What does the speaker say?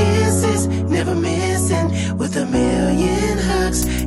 kisses, never missing with a million hugs.